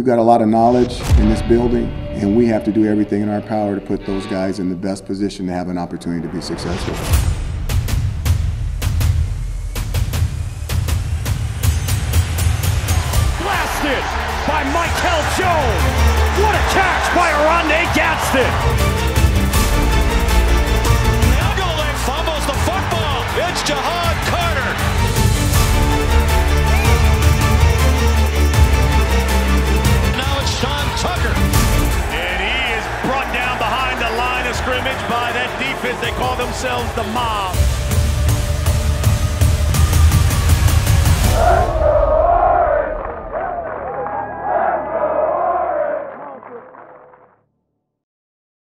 We've got a lot of knowledge in this building, and we have to do everything in our power to put those guys in the best position to have an opportunity to be successful. Blasted by Michael Jones. What a catch by Oronde Gadsden. Algolet fumbles the football. It's Jahad scrimmage by that defense. They call themselves the mob.